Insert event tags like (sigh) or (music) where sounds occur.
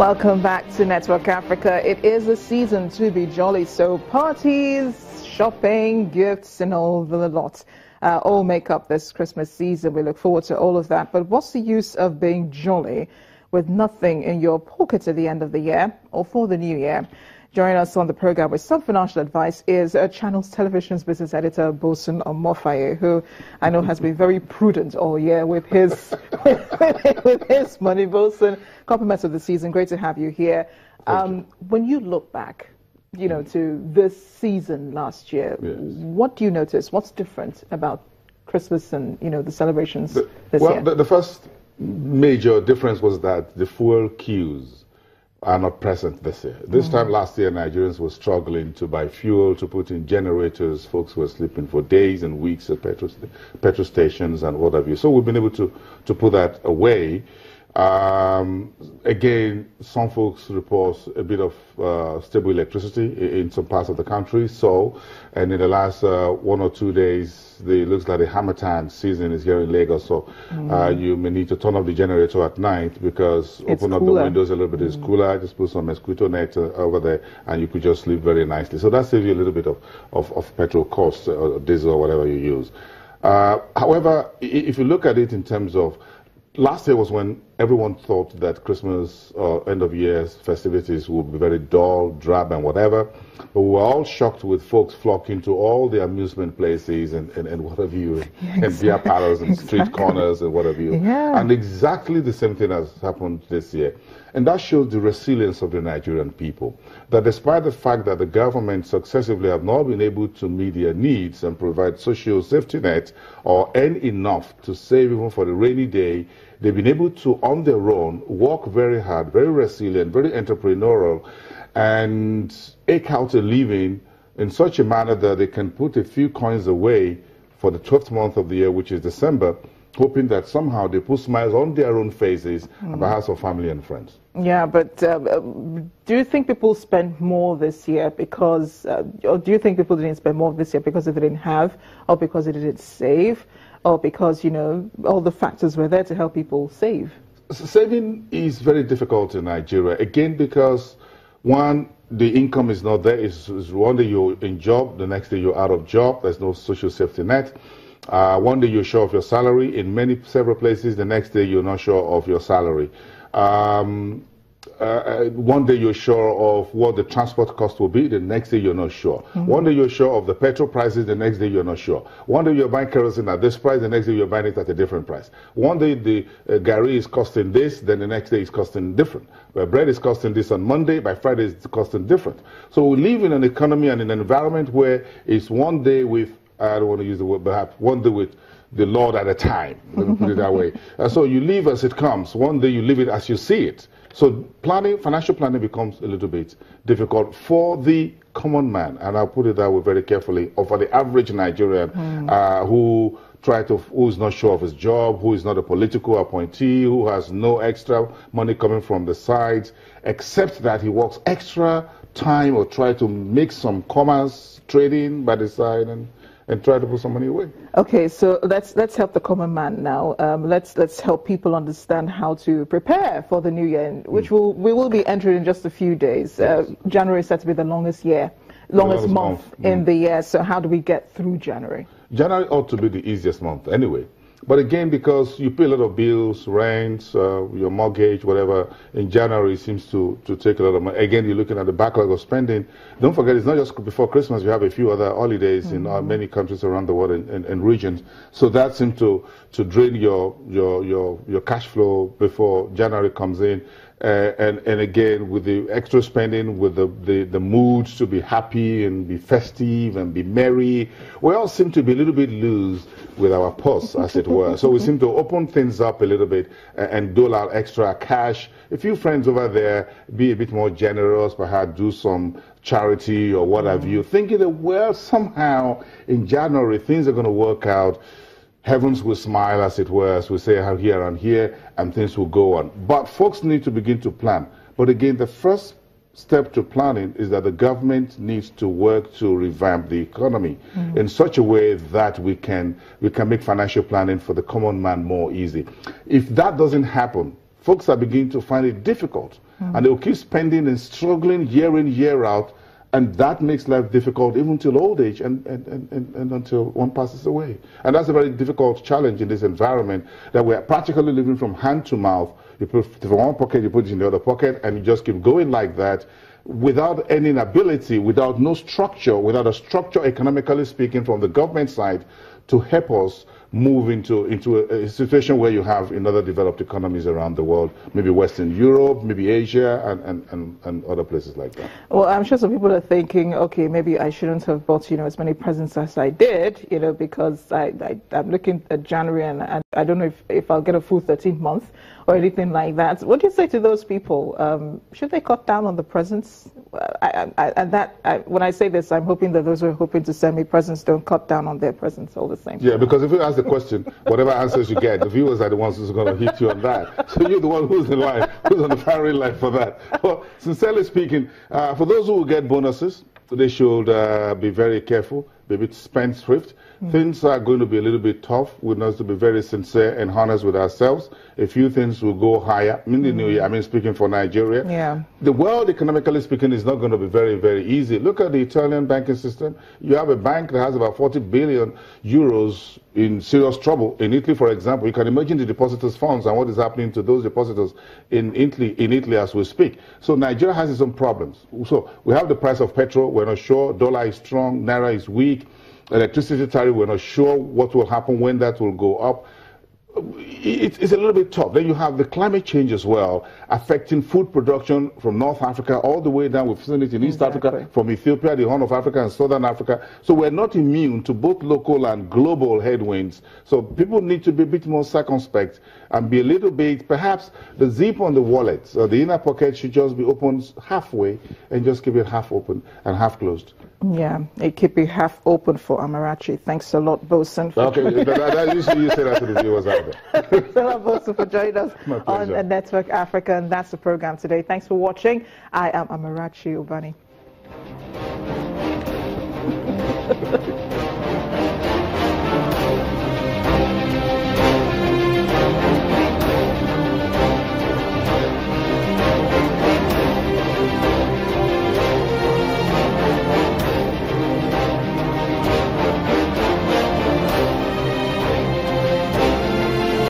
Welcome back to Network Africa. It is the season to be jolly, so parties, shopping, gifts, and all the lot uh, all make up this Christmas season. We look forward to all of that. But what's the use of being jolly with nothing in your pocket at the end of the year or for the new year? Joining us on the program with some financial advice is uh, Channels Television's business editor, Bosun Omofaye, who I know has been very prudent all year with his (laughs) with his money. Bosun, compliments of the season. Great to have you here. Um, you. When you look back, you know, to this season last year, Yes. what do you notice? What's different about Christmas and you know the celebrations The- this well, year? the, the first major difference was that the fuel queues are not present this year. This Mm. time last year, Nigerians were struggling to buy fuel, to put in generators. Folks were sleeping for days and weeks at petrol, petrol stations and what have you. So we've been able to, to put that away. Um, again, some folks report a bit of uh, stable electricity in some parts of the country. So, and in the last uh, one or two days, the, it looks like the Harmattan season is here in Lagos. So, uh, you may need to turn off the generator at night because It's open up the windows a little bit. It's cooler. Just put some mosquito net uh, over there, and you could just sleep very nicely. So that saves you a little bit of of, of petrol cost uh, or diesel or whatever you use. Uh, however, if you look at it in terms of last year was when everyone thought that Christmas or end of year festivities would be very dull, drab, and whatever. But we were all shocked with folks flocking to all the amusement places and, and, and what have you, (laughs) and beer parlors and street corners and what have you. Yeah. And exactly the same thing has happened this year. And that shows the resilience of the Nigerian people. That despite the fact that the government successively have not been able to meet their needs and provide social safety net or earn enough to save even for the rainy day, they've been able to, on their own, work very hard, very resilient, very entrepreneurial, and eke out a living in such a manner that they can put a few coins away for the 12th month of the year, which is December, hoping that somehow they put smiles on their own faces and perhaps for family and friends. Yeah, but uh, uh, do you think people spent more this year because, uh, or do you think people didn't spend more this year because they didn't have, or because they didn't save, or because, you know, all the factors were there to help people save? Saving is very difficult in Nigeria. Again, because one, the income is not there. It's, it's one day you're in job, the next day you're out of job. There's no social safety net. Uh, one day you're sure of your salary. In many several places, the next day you're not sure of your salary. Um, uh, uh, one day you're sure of what the transport cost will be, the next day you're not sure. One day you're sure of the petrol prices, the next day you're not sure. One day you're buying kerosene at this price, the next day you're buying it at a different price. One day the uh, garri is costing this, then the next day it's costing different. Where bread is costing this on Monday, by Friday it's costing different. So we live in an economy and an environment where it's one day with, I don't want to use the word, perhaps one day with the Lord at a time. Let me put it that way. And (laughs) so you live as it comes. One day you live it as you see it. So planning, financial planning becomes a little bit difficult for the common man, and I'll put it that way very carefully, or for the average Nigerian uh, who try to, who is not sure of his job, who is not a political appointee, who has no extra money coming from the sides, except that he works extra time or try to make some commerce trading by the side and, and try to put some money away. Okay, so let's let's help the common man now. Um, let's let's help people understand how to prepare for the new year, which will we will be entering in just a few days. Uh, January is set to be the longest year, longest, longest month, month, in the year. So how do we get through January? January ought to be the easiest month anyway. But again, because you pay a lot of bills, rent, uh, your mortgage, whatever, in January seems to, to take a lot of money. Again, you're looking at the backlog of spending. Don't forget, it's not just before Christmas. We have a few other holidays in uh, many countries around the world and, and, and regions. So that seems to, to drain your, your, your, your cash flow before January comes in. Uh, and, and again, with the extra spending, with the, the, the mood to be happy and be festive and be merry, we all seem to be a little bit loose with our purse, as it were. So we seem to open things up a little bit and, and dole out extra cash. A few friends over there, be a bit more generous, perhaps do some charity or what have you, thinking that, well, somehow in January things are going to work out heavens will smile, as it were, as we say how here and here, and things will go on. But folks need to begin to plan. But again, the first step to planning is that the government needs to work to revamp the economy in such a way that we can we can make financial planning for the common man more easy. If that doesn't happen, folks are beginning to find it difficult. Mm. And they will keep spending and struggling year in, year out. And that makes life difficult even till old age and, and, and, and, until one passes away. And that's a very difficult challenge in this environment that we're practically living from hand to mouth. You put it from one pocket, you put it in the other pocket, and you just keep going like that without any ability, without no structure, without a structure economically speaking from the government side to help us move into, into a, a, situation where you have in other developed economies around the world, maybe Western Europe, maybe Asia, and, and, and, and other places like that. Well, I'm sure some people are thinking, okay, maybe I shouldn't have bought, you know, as many presents as I did, you know, because I, I, am looking at January and, and I don't know if, if I'll get a full 13 month or anything like that. What do you say to those people? Um, should they cut down on the presents? I, I, and that, I, when I say this, I'm hoping that those who are hoping to send me presents don't cut down on their presents all the same. Yeah, because if you ask the question, whatever answers you get, the viewers are the ones who's going to hit you on that. So you're the one who's in line, who's on the firing line for that. Well, sincerely speaking, uh, for those who will get bonuses, they should uh, be very careful, be a bit spendthrift. Mm. Things are going to be a little bit tough. We need to be very sincere and honest with ourselves. A few things will go higher. In the mm. new year, I mean, speaking for Nigeria, yeah. the world, economically speaking, is not going to be very, very easy. Look at the Italian banking system. You have a bank that has about 40 billion euros in serious trouble. In Italy, for example, you can imagine the depositors' funds and what is happening to those depositors in Italy, in Italy as we speak. So Nigeria has its own problems. So we have the price of petrol. We're not sure. Dollar is strong. Naira is weak electricity tariff, we're not sure what will happen when that will go up. It's a little bit tough. Then you have the climate change as well, affecting food production from North Africa all the way down. We've seen it in East exactly. Africa, from Ethiopia, the Horn of Africa, and Southern Africa. So we're not immune to both local and global headwinds. So people need to be a bit more circumspect and be a little bit, perhaps the zip on the wallet or the inner pocket should just be opened halfway and just keep it half open and half closed. Yeah, it keep it half open for Amarachi. Thanks a lot, Bosun. Okay, that, that, you, you say that to the viewers out there. Thanks a for joining us on Network Africa. And that's the program today. Thanks for watching. I am Amarachi Ubani.